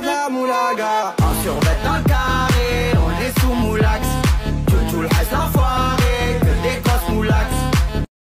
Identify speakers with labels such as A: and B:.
A: da muraga